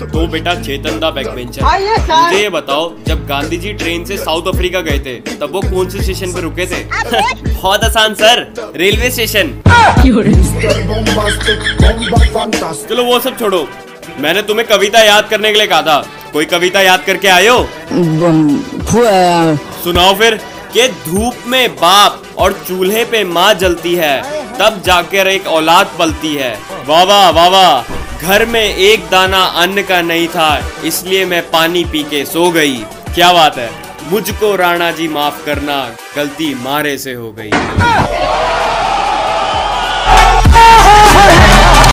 तो बेटा चेतन दा बैक बेंचर मुझे ये बताओ जब गांधी जी ट्रेन से साउथ अफ्रीका गए थे तब वो कौन से स्टेशन पर रुके थे? बहुत आसान सर रेलवे स्टेशन चलो वो सब छोड़ो। मैंने तुम्हें कविता याद करने के लिए कहा था। कोई कविता याद करके आयो हो? सुनाओ फिर कि धूप में बाप और चूल्हे पे माँ जलती है तब जाकर एक औलाद पलती है। वाह वाह वाह वाह। घर में एक दाना अन्न का नहीं था, इसलिए मैं पानी पी के सो गई। क्या बात है? मुझको राणा जी माफ़ करना गलती मारे से हो गई।